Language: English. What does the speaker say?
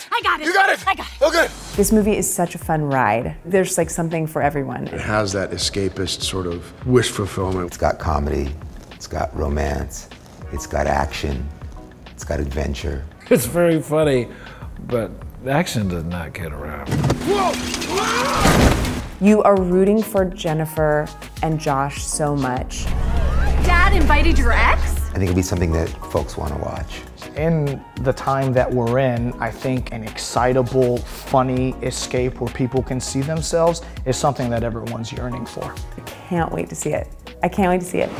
it! I got it. You got it! I got it. Oh, good. This movie is such a fun ride. There's like something for everyone. It has that escapist sort of wish fulfillment. It's got comedy, it's got romance, it's got action, it's got adventure. It's very funny, but action does not get around. Whoa! You are rooting for Jennifer and Josh so much. Dad invited your ex? I think it'll be something that folks want to watch. In the time that we're in, I think an excitable, funny escape where people can see themselves is something that everyone's yearning for. I can't wait to see it. I can't wait to see it.